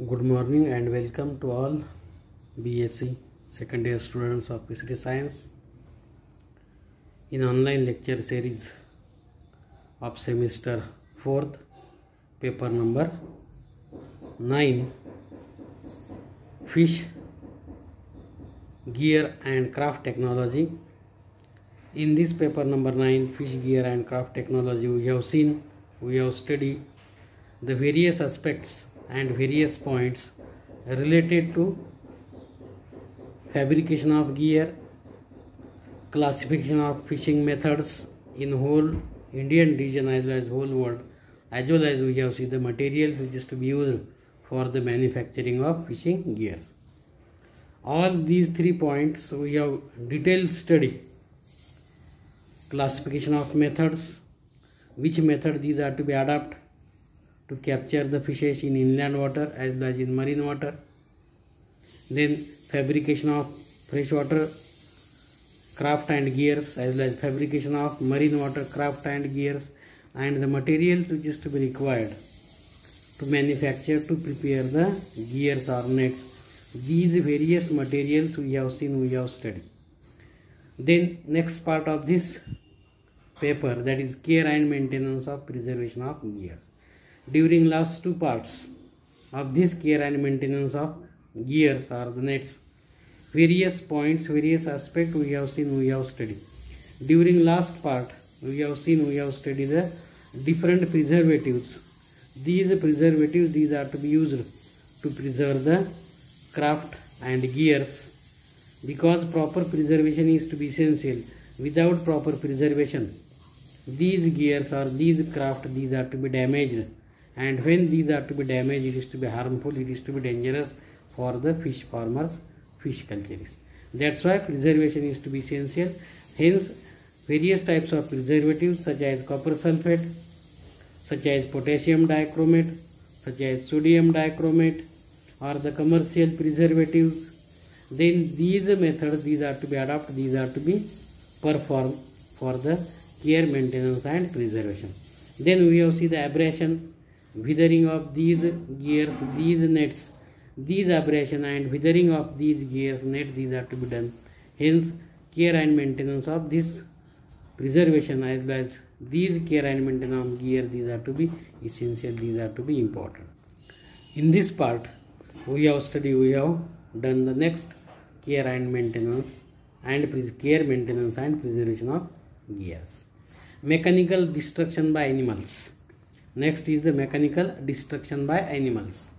Good morning and welcome to all BSc second year students of Fishery Science. In online lecture series of semester 4th paper number 9 fish gear and craft technology. In this paper number 9 fish gear and craft technology we have seen we have studied the various aspects and various points related to fabrication of gear classification of fishing methods in whole indian region as well as whole world as well as we have seen the materials which is to be used for the manufacturing of fishing gears. All these three points we have detailed study classification of methods which method these are to be adopted to capture the fishes in inland water as well as in marine water. Then fabrication of freshwater craft and gears as well as fabrication of marine water craft and gears and the materials which is to be required to manufacture to prepare the gears or nets. These various materials we have seen we have studied. Then next part of this paper that is care and maintenance of preservation of gears during last two parts of this care and maintenance of gears or the nets various points various aspects we have seen we have studied. During last part we have seen we have studied the different preservatives. These preservatives these are to be used to preserve the craft and gears. Because proper preservation is to be essential without proper preservation these gears or these craft these are to be damaged and when these are to be damaged it is to be harmful it is to be dangerous for the fish farmers fish culturists. That's why preservation is to be essential. Hence various types of preservatives such as copper sulfate such as potassium dichromate such as sodium dichromate or the commercial preservatives. Then these methods these are to be adopted these are to be performed for the care maintenance and preservation. Then we have see the abrasion withering of these gears these nets these abrasion and withering of these gears net these are to be done. Hence care and maintenance of this preservation as well as these care and maintenance of gear these are to be essential these are to be important. In this part we have studied we have done the next care and maintenance and care maintenance and preservation of gears. Mechanical destruction by animals next is the mechanical destruction by animals.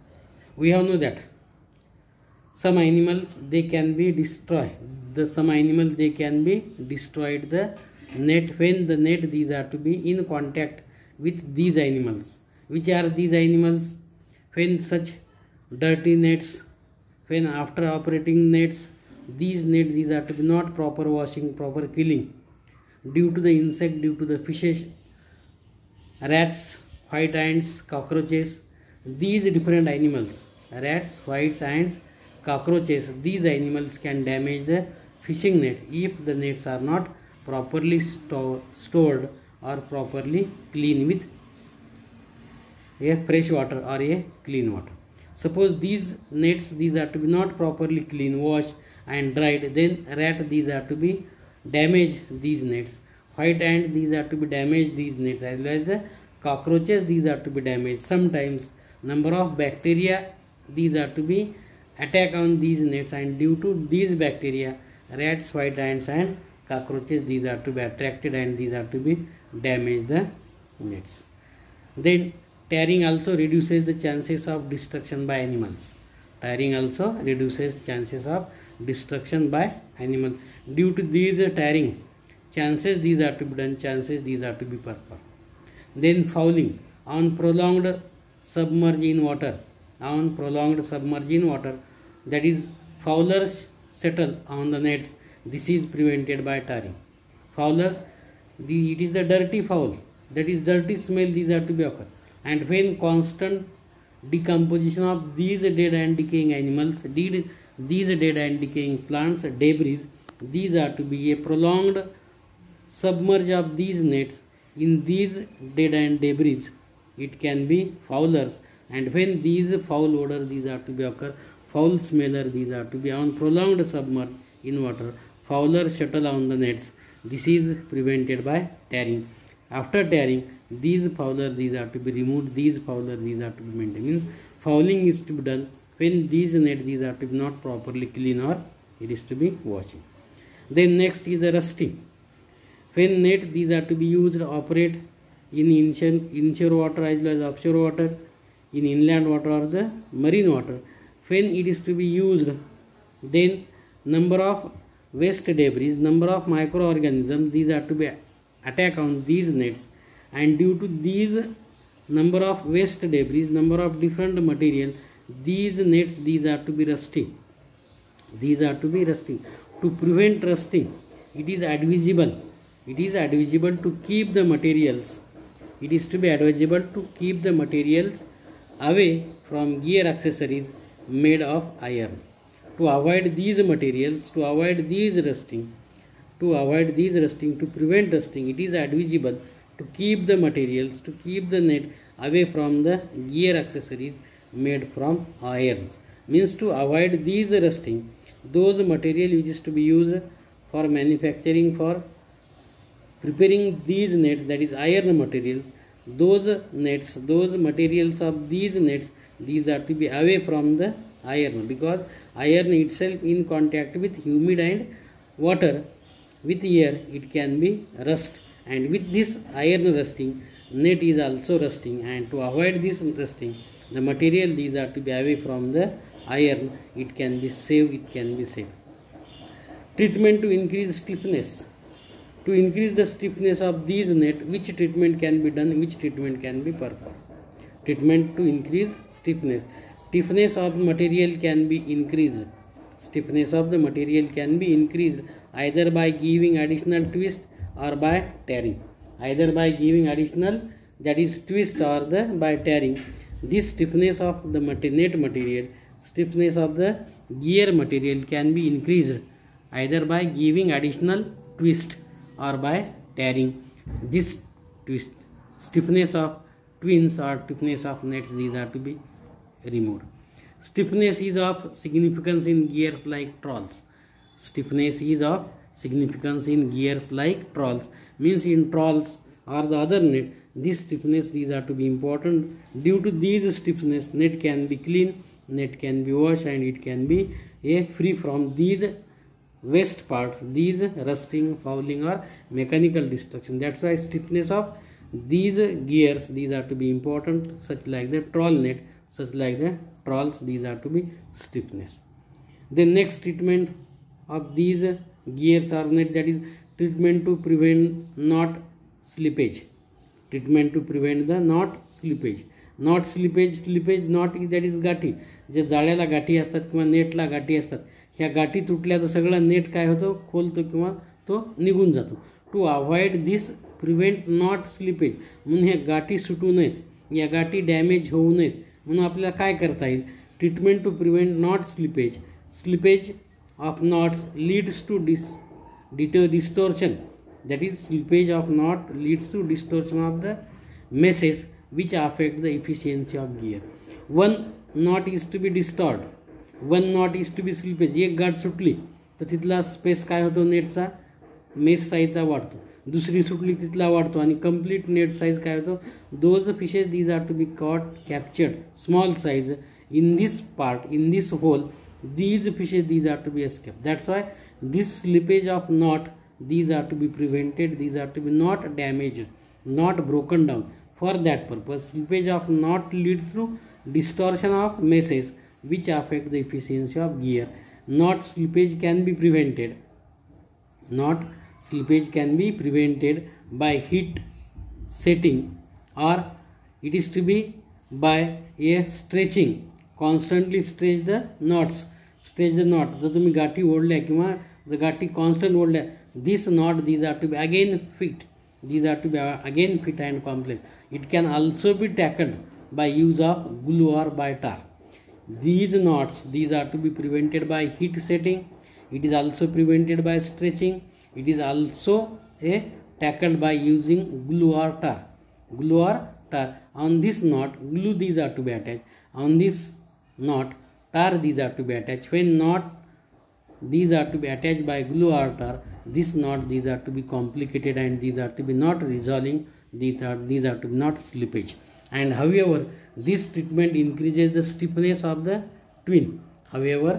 We have know that some animals they can be destroyed. The some animals they can be destroyed. The net when the net these are to be in contact with these animals. Which are these animals? When such dirty nets when after operating nets these nets these are to be not proper washing proper killing. Due to the insect due to the fishes rats white ants cockroaches these different animals rats white ants cockroaches these animals can damage the fishing net if the nets are not properly store, stored or properly clean with a fresh water or a clean water. Suppose these nets these are to be not properly clean washed and dried then rat these are to be damage these nets. White ant these are to be damaged these nets as well as the cockroaches these are to be damaged. Sometimes number of bacteria these are to be attack on these nets and due to these bacteria rats white ants and cockroaches these are to be attracted and these are to be damage the nets. Then tarring also reduces the chances of destruction by animals. Tarring also reduces chances of destruction by animals. Due to these tarring chances these are to be done chances these are to be performed then fouling. On prolonged submerge in water. On prolonged submerge in water. That is fowlers settle on the nets. This is prevented by tarring. Fowlers the, it is the dirty fowl. That is dirty smell these are to be occur. And when constant decomposition of these dead and decaying animals did these dead and decaying plants debris these are to be a prolonged submerge of these nets in these dead and debris it can be fowlers and when these foul odor these are to be occur foul smeller these are to be on prolonged submerge in water fowler shuttle on the nets. This is prevented by tarring. After tarring these fowler these are to be removed these fowler these are to be maintained. Means fouling is to be done when these net these are to be not properly clean or it is to be washing then next is the rusting when net these are to be used operate in inshore, inshore water as well as offshore water in inland water or the marine water. When it is to be used then number of waste debris number of microorganisms these are to be attack on these nets. And due to these number of waste debris number of different material these nets these are to be rusting. These are to be rusting. To prevent rusting it is advisable it is advisable to keep the materials. It is to be advisable to keep the materials away from gear accessories made of iron. To avoid these materials to avoid these rusting to avoid these rusting to prevent rusting it is advisable to keep the materials to keep the net away from the gear accessories made from irons. Means to avoid these rusting those material which is to be used for manufacturing for preparing these nets that is iron materials those nets those materials of these nets these are to be away from the iron because iron itself in contact with humid and water with air it can be rust. And with this iron rusting net is also rusting. And to avoid this rusting the material these are to be away from the iron. It can be saved it can be saved. Treatment to increase stiffness to increase the stiffness of these net which treatment can be done which treatment can be performed? Treatment to increase stiffness. Stiffness of material can be increased. Stiffness of the material can be increased either by giving additional twist or by tarring. Either by giving additional that is twist or the by tarring. This stiffness of the net material stiffness of the gear material can be increased either by giving additional twist or by tarring. This twist stiffness of twins or stiffness of nets these are to be removed. Stiffness is of significance in gears like trawls. Stiffness is of significance in gears like trawls. Means in trawls or the other net this stiffness these are to be important. Due to these stiffness net can be clean net can be washed and it can be a free from these waste parts these rusting fouling or mechanical destruction that's why stiffness of these gears these are to be important such like the trawl net such like the trawls these are to be stiffness the next treatment of these gears or net that is treatment to prevent knot slippage treatment to prevent the knot slippage knot slippage slippage knot that is गाठी जे जाळ्याला गाठी असतात किंवा नेटला गाठी असतात ह्या गाठी तुटल्या तर सगळं नेट काय होतो? खोलतो किंवा तो निघून जातो. To avoid this prevent knot slippage म्हणून ह्या गाठी सुटू नयेत. या गाठी डॅमेज होऊ नयेत. म्हणून आपल्याला काय करता येईल? Treatment to prevent knot slippage slippage of knots leads to dis dit distortion that is slippage of knot leads to distortion of the message which affect the efficiency of gear one knot is to be distorted one knot is to be slippage एक गाठ सुटली तर तिथला space काय होतो नेटचा mess साईजचा वाढतो दुसरी सुटली तिथला वाढतो आणि कंप्लीट नेट साईज काय होतो those fishes these are to be caught captured small size in this part in this hole these fishes these are to be escaped that's why this slippage of knot these are to be prevented these are to be not damaged not broken down for that purpose slippage of knot leads to distortion of meshes which affect the efficiency of gear knot slippage can be prevented knot slippage can be prevented by heat setting or it is to be by a stretching constantly stretch the knots stretch the knot जर तुम्ही गाठी ओढल्या किंवा जर गाठी constant ओढल्या this knot these are to be again fit these are to be again fit and complex it can also be tackled by use of glue or by tar these knots these are to be prevented by heat setting. It is also prevented by stretching. It is also a tackled by using glue or tar. Glue or tar. On this knot glue these are to be attached. On this knot tar these are to be attached. When knot these are to be attached by glue or tar this knot these are to be complicated and these are to be not resolving. These are these are to be not slippage and however this treatment increases the stiffness of the twin. However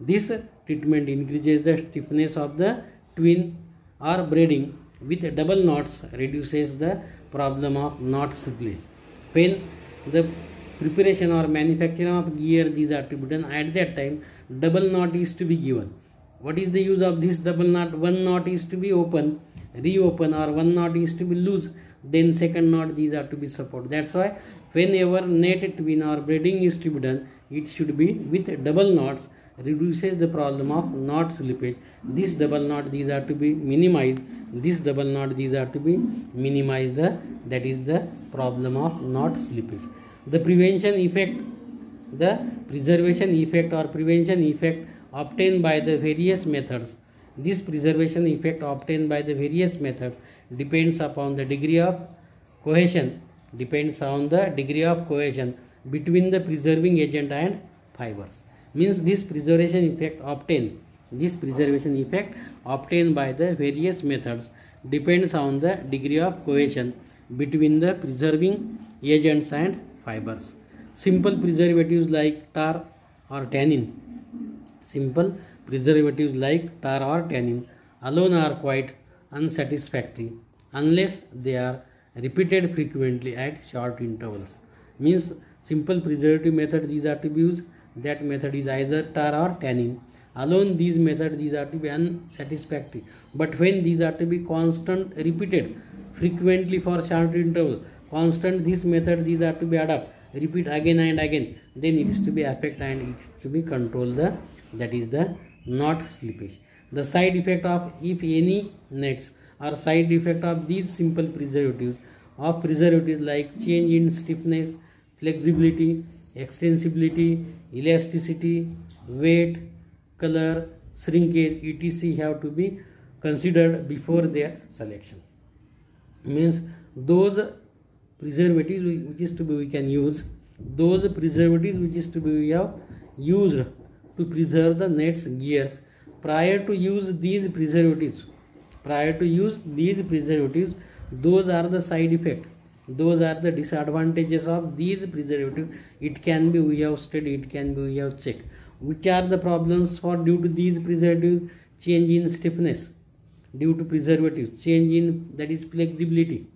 this treatment increases the stiffness of the twin or braiding with double knots reduces the problem of knot slippage. When the preparation or manufacturing of gear these are to be done at that time double knot is to be given. What is the use of this double knot? One knot is to be open reopen or one knot is to be loose then second knot these are to be supported that's why whenever net twin or braiding is to be done it should be with double knots reduces the problem of knot slippage. This double knot these are to be minimized. This double knot these are to be minimize the that is the problem of knot slippage. The prevention effect the preservation effect or prevention effect obtained by the various methods. This preservation effect obtained by the various methods depends upon the degree of cohesion. Depends on the degree of cohesion between the preserving agent and fibers. Means this preservation effect obtained this preservation effect obtained by the various methods depends on the degree of cohesion between the preserving agents and fibers. Simple preservatives like tar or tannin. Simple preservatives like tar or tannin alone are quite unsatisfactory unless they are repeated frequently at short intervals. Means simple preservative method these are to be used. That method is either tar or tannin. Alone these method these are to be unsatisfactory. But when these are to be constant repeated frequently for short interval constant this method these are to be adopted repeat again and again then it is to be affect and it is to be control the that is the not slippage the side effect of if any nets or side effect of these simple preservatives of preservatives like change in stiffness flexibility extensibility elasticity weight color shrinkage etc have to be considered before their selection. Means those preservatives which is to be we can use those preservatives which is to be we have used to preserve the nets gears prior to use these preservatives prior to use these preservatives those are the side effect. Those are the disadvantages of these preservatives. It can be we have studied it can be we have checked. Which are the problems for due to these preservatives? Change in stiffness due to preservatives. Change in that is flexibility.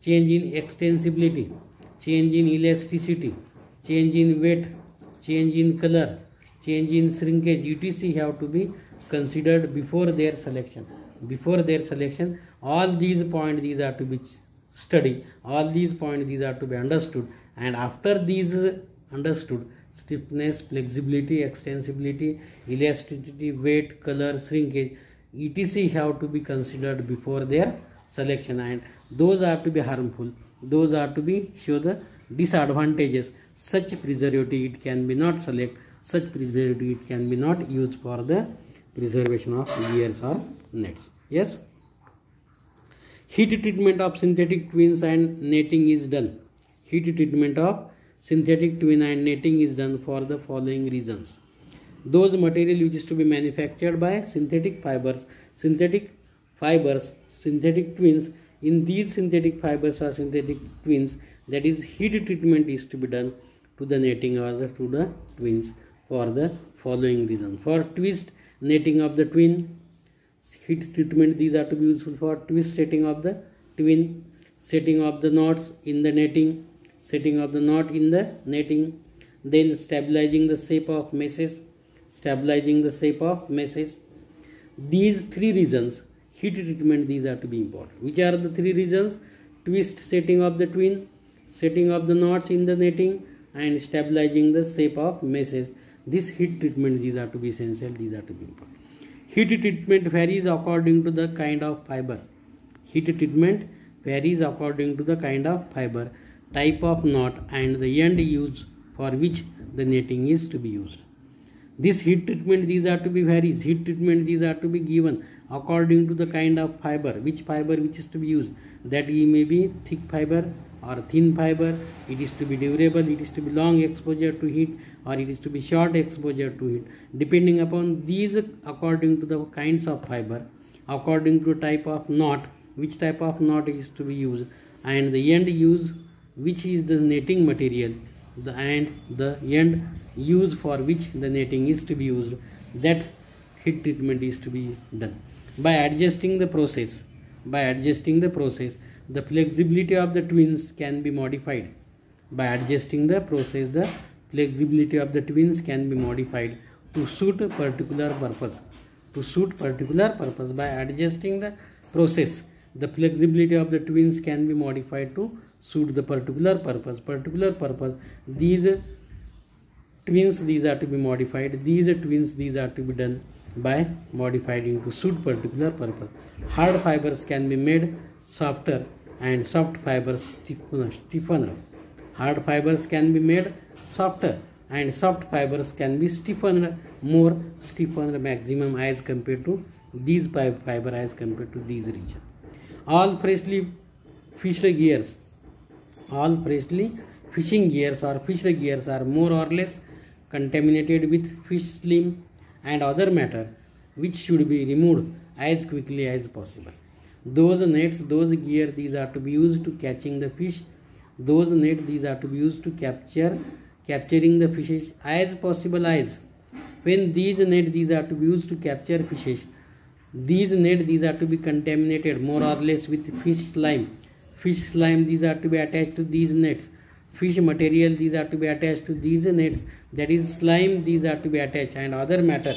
Change in extensibility. Change in elasticity. Change in weight. Change in color. Change in shrinkage. Etc. have to be considered before their selection. Before their selection all these points these are to be studied. All these points these are to be understood. And after these understood stiffness flexibility extensibility elasticity weight color shrinkage etc have to be considered before their selection. And those are to be harmful. Those are to be show the disadvantages. Such preservative it can be not select. Such preservative it can be not used for the preservation of gears or nets yes? Heat treatment of synthetic twins and netting is done. Heat treatment of synthetic twin and netting is done for the following reasons. Those material which is to be manufactured by synthetic fibers synthetic fibers synthetic twins in these synthetic fibers or synthetic twins that is heat treatment is to be done to the netting or to the twins for the following reason. For twist netting of the twin. Heat treatment these are to be useful for twist setting of the twin setting of the knots in the netting setting of the knot in the netting then stabilizing the shape of meshes stabilizing the shape of meshes. These three reasons heat treatment these are to be important. Which are the three reasons twist setting of the twin setting of the knots in the netting and stabilizing the shape of meshes this heat treatment these are to be essential these are to be important. Heat treatment varies according to the kind of fiber. Heat treatment varies according to the kind of fiber type of knot and the end use for which the netting is to be used. This heat treatment these are to be varies. Heat treatment these are to be given according to the kind of fiber which fiber which is to be used. That may be thick fiber or thin fiber, it is to be durable, it is to be long exposure to heat or it is to be short exposure to it. Depending upon these according to the kinds of fiber, according to type of knot, which type of knot is to be used and the end use which is the netting material the and the end use for which the netting is to be used that heat treatment is to be done. By adjusting the process by adjusting the process the flexibility of the twins can be modified. By adjusting the process the flexibility of the twins can be modified to suit a particular purpose to suit particular purpose by adjusting the process. The flexibility of the twins can be modified to suit the particular purpose. Particular purpose these twins these are to be modified. These twins these are to be done by modifying to suit particular purpose. Hard fibers can be made softer and soft fibers stiffener. Hard fibers can be made softer and soft fibers can be stiffened more stiffened maximum as compared to these fiber as compared to these region. All freshly fished gears all freshly fishing gears or fished gears are more or less contaminated with fish slime and other matter which should be removed as quickly as possible. Those nets those gear these are to be used to catching the fish. Those nets these are to be used to capture capturing the fishes as possible as when these nets these are to be used to capture fishes these nets these are to be contaminated more or less with fish slime. Fish slime these are to be attached to these nets. Fish material these are to be attached to these nets. That is slime these are to be attached and other matter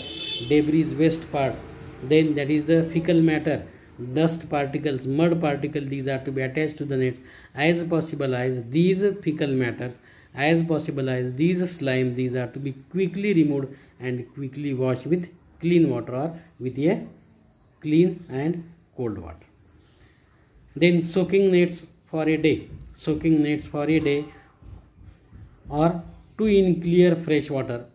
debris waste part. Then that is the fecal matter dust particles mud particles these are to be attached to the nets as possible as these fecal matters as possible as these slime these are to be quickly removed and quickly washed with clean water or with a clean and cold water. Then soaking nets for a day. Soaking nets for a day or two in clear fresh water.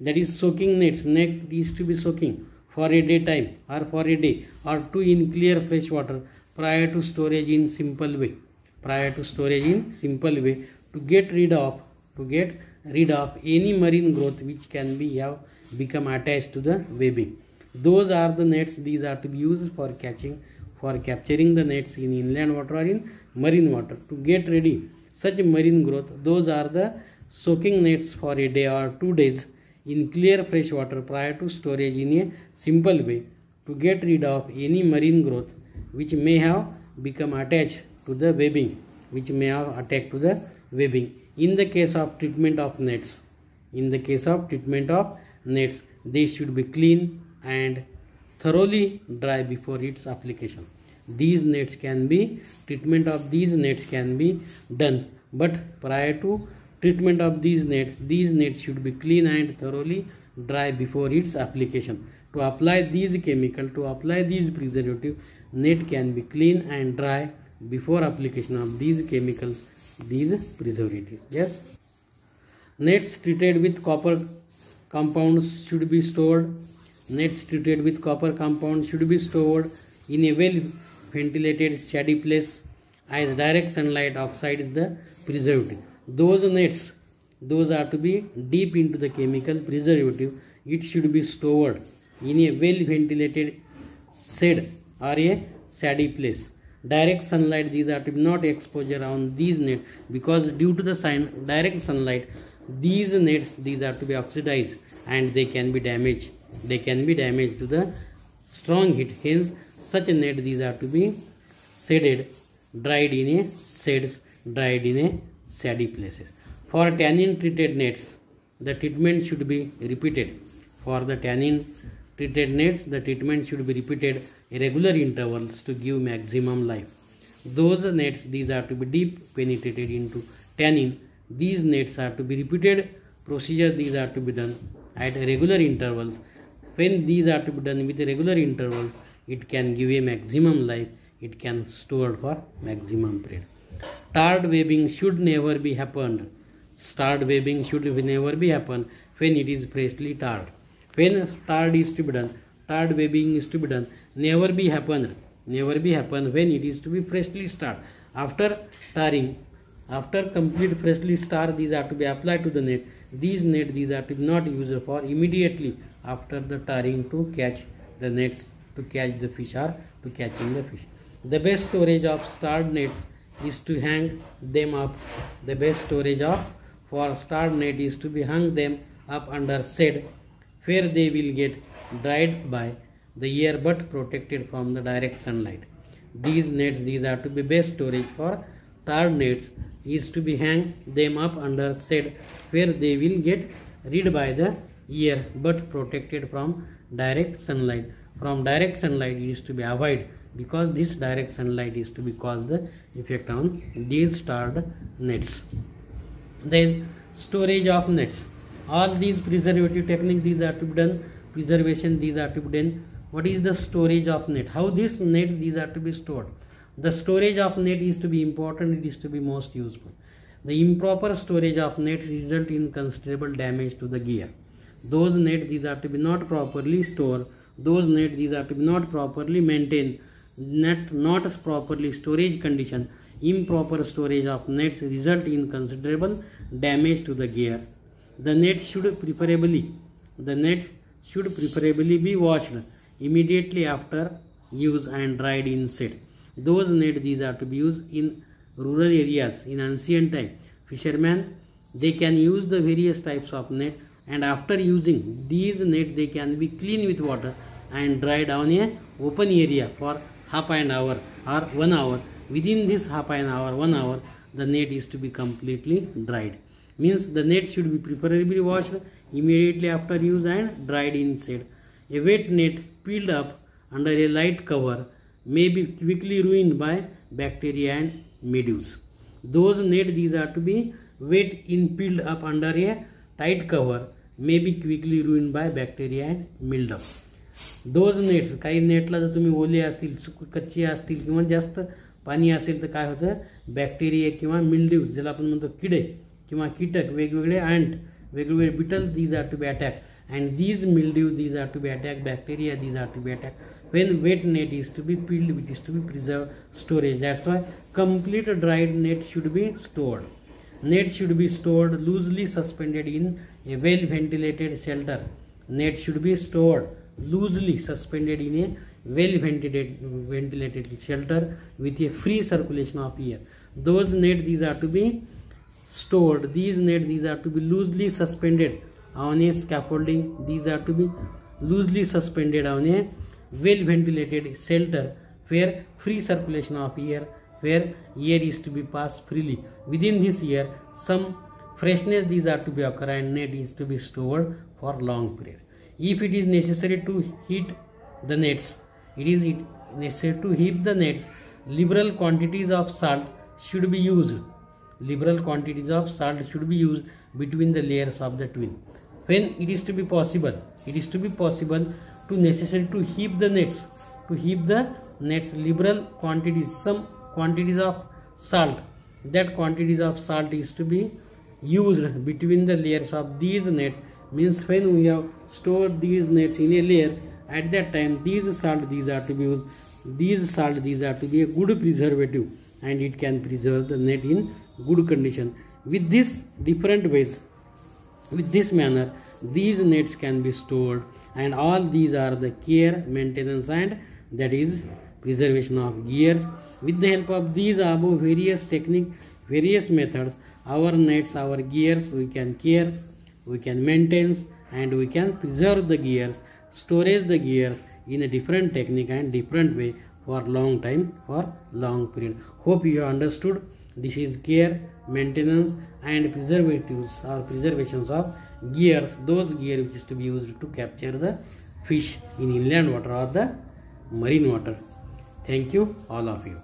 That is soaking nets net is to be soaking for a day time or for a day or two in clear fresh water prior to storage in simple way. Prior to storage in simple way to get rid of to get rid of any marine growth which can be have become attached to the webbing. Those are the nets these are to be used for catching for capturing the nets in inland water or in marine water. To get ready such marine growth those are the soaking nets for a day or two days in clear fresh water prior to storage in a simple way. To get rid of any marine growth which may have become attached to the webbing which may have attached to the webbing in the case of treatment of nets in the case of treatment of nets they should be clean and thoroughly dry before its application. These nets can be, treatment of these nets can be done but prior to treatment of these nets, these nets should be clean and thoroughly dry before its application. To apply these chemical, to apply these preservative, net can be clean and dry before application of these chemicals, these preservatives. Yes. Nets treated with copper compounds should be stored Nets treated with copper compound should be stored in a well ventilated shady place as direct sunlight oxides the preservative. Those nets, those are to be deep into the chemical preservative. It should be stored in a well ventilated shed or a shady place. Direct sunlight, these are to be not exposure on these nets because due to the sun, direct sunlight, these nets, these are to be oxidized and they can be damaged. They can be damaged to the strong heat. Hence such a net these are to be shaded dried in a shades dried in a shady places. For tannin treated nets the treatment should be repeated. For the tannin treated nets the treatment should be repeated at regular intervals to give maximum life those nets these are to be deep penetrated into tannin these nets are to be repeated procedure these are to be done at regular intervals when these are to be done with regular intervals, it can give a maximum life, it can store for maximum period. Tarred webbing should never be happened. Tarred webbing should never be happened when it is freshly tarred. When tarred is to be done, tarred webbing is to be done, never be happen, never be happen when it is to be freshly start After tarring, after complete freshly star these are to be applied to the net. These net these are to be not used for immediately after the tarring to catch the nets to catch the fish or to catching the fish. The best storage of starred nets is to hang them up. The best storage of for starred net is to be hung them up under shade where they will get dried by the air but protected from the direct sunlight. These nets, these are to be best storage for tar nets is to be hang them up under shade where they will get rid by the air but protected from direct sunlight. From direct sunlight is to be avoided because this direct sunlight is to be cause the effect on these starred nets. Then storage of nets. All these preservative technique these are to be done. Preservation these are to be done. What is the storage of net? How this net these are to be stored? The storage of net is to be important it is to be most useful. The improper storage of net result in considerable damage to the gear. Those net these are to be not properly stored. Those net these are to be not properly maintained. Net not properly storage condition. Improper storage of nets result in considerable damage to the gear the net should preferably the net should preferably be washed immediately after use and dried in set. Those net these are to be used in rural areas in ancient time. Fishermen they can use the various types of net and after using these net they can be clean with water and dried on a open area for half an hour or one hour. Within this half an hour, one hour, the net is to be completely dried. Means the net should be preferably washed immediately after use and dried inside. A wet net peeled up under a light cover may be quickly ruined by bacteria and mildews. Those net these are to be wet in peeled up under a tight cover may be quickly ruined by bacteria and mildew. Those nets काही नेटला जर तुम्ही ओले असतील कच्चे असतील किंवा जास्त पाणी असेल तर काय होतं बॅक्टेरिया किंवा मिल्ड्यूज ज्याला आपण म्हणतो किडे किंवा कीटक वेगवेगळे अँट वेगवेगळे beetle these are to be attack and these mildew these are to be attacked bacteria these are to be attacked when wet net is to be peeled it is to be preserved storage that's why complete dried net should be stored net should be stored loosely suspended in a well ventilated shelter net should be stored loosely suspended in a well ventilated ventilated shelter with a free circulation of air those net these are to be stored. These net these are to be loosely suspended. On a scaffolding these are to be loosely suspended. On a well ventilated shelter where free circulation of air where air is to be passed freely. Within this air some freshness these are to be occur and net is to be stored for long period. If it is necessary to heat the nets it is necessary to heat the nets. Liberal quantities of salt should be used liberal quantities of salt should be used between the layers of the twin. When it is to be possible it is to be possible to necessary to heap the nets to heap the nets liberal quantities some quantities of salt. That quantities of salt is to be used between the layers of these nets. Means when we have stored these nets in a layer at that time these salt these are to be used. These salt these are to be a good preservative and it can preserve the net in good condition with this different ways with this manner, these nets can be stored and all these are the care, maintenance and that is preservation of gears. With the help of these above various technique, various methods, our nets, our gears, we can care, we can maintain and we can preserve the gears, storage the gears in a different technique and different way for long time, for long period. Hope you understood. This is care, maintenance and preservatives or preservations of gears, those gear which is to be used to capture the fish in inland water or the marine water. Thank you all of you.